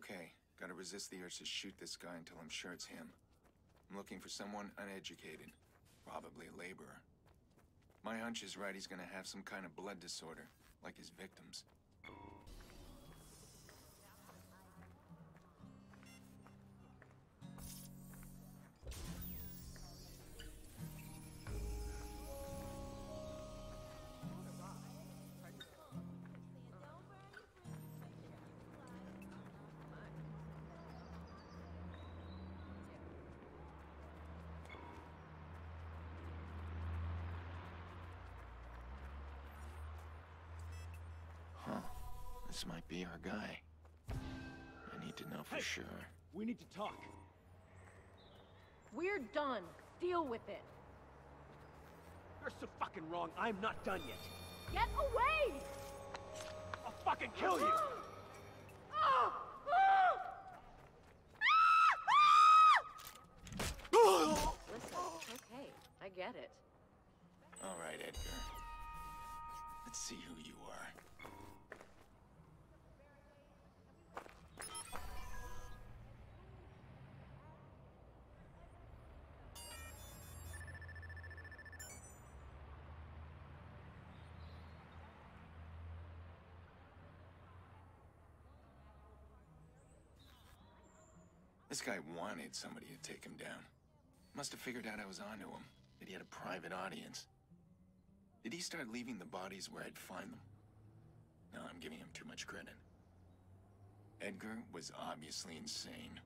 Okay, gotta resist the urge to shoot this guy until I'm sure it's him. I'm looking for someone uneducated, probably a laborer. My hunch is right, he's gonna have some kind of blood disorder, like his victims. This might be our guy. I need to know for Hey! sure. We need to talk. We're done. Deal with it. You're so fucking wrong. I'm not done yet. Get away! I'll fucking kill you! Ah! Ah! Listen, okay, I get it. All right, Edgar. Let's see who you are. This guy wanted somebody to take him down. Must have figured out I was onto him, that he had a private audience. Did he start leaving the bodies where I'd find them? No, I'm giving him too much credit. Edgar was obviously insane.